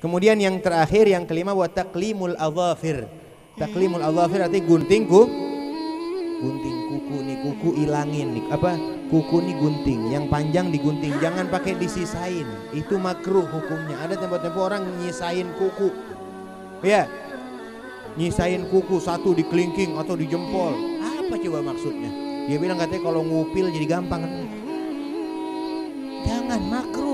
Kemudian yang terakhir yang kelima wa taqlimul adhafir. Taqlimul adhafir artinya gunting ku gunting kuku nih kuku ilangin nih apa? Kuku nih gunting yang panjang digunting jangan pakai disisain. Itu makruh hukumnya. Ada tempat-tempat orang nyisain kuku. Ya nyisain kuku satu di kelingking atau di jempol apa coba maksudnya? Dia bilang katanya kalau ngupil jadi gampang. Jangan makruh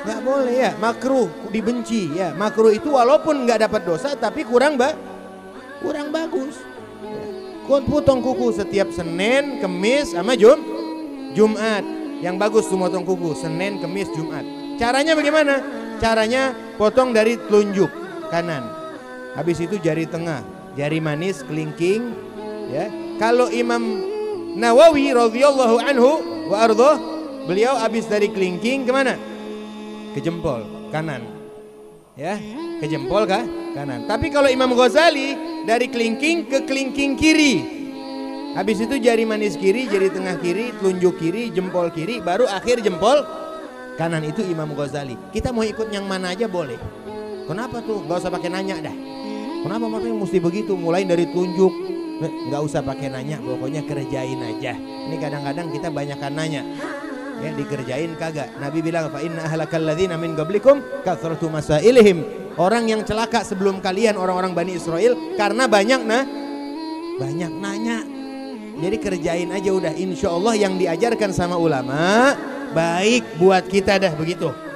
nggak boleh ya makruh dibenci ya makruh itu walaupun nggak dapat dosa tapi kurang ba kurang bagus Kau potong kuku setiap Senin, Kemis, sama Jum, Jumat. Yang bagus tuh potong kuku Senin, Kemis, Jumat. Caranya bagaimana? Caranya potong dari telunjuk kanan. Habis itu jari tengah, jari manis, kelingking. Ya. Kalau Imam Nawawi radhiyallahu anhu wa ardhah, beliau habis dari kelingking ke mana? Ke jempol kanan. Ya, ke jempol kah? Kanan. Tapi kalau Imam Ghazali dari kelingking ke kelingking kiri. Habis itu jari manis kiri, jari tengah kiri, telunjuk kiri, jempol kiri, baru akhir jempol kanan itu Imam Ghazali. Kita mau ikut yang mana aja boleh. Kenapa tuh? Gak usah pakai nanya dah. Kenapa makanya mesti begitu? Mulai dari telunjuk, nggak usah pakai nanya, pokoknya kerjain aja. Ini kadang-kadang kita banyakkan nanya. Ya dikerjain kagak. Nabi bilang fa inna ahlakal ladzina min qablikum kathratu masailihim. Orang yang celaka sebelum kalian orang-orang Bani Israel karena banyak nah banyak nanya. Jadi kerjain aja udah insya Allah yang diajarkan sama ulama baik buat kita dah begitu.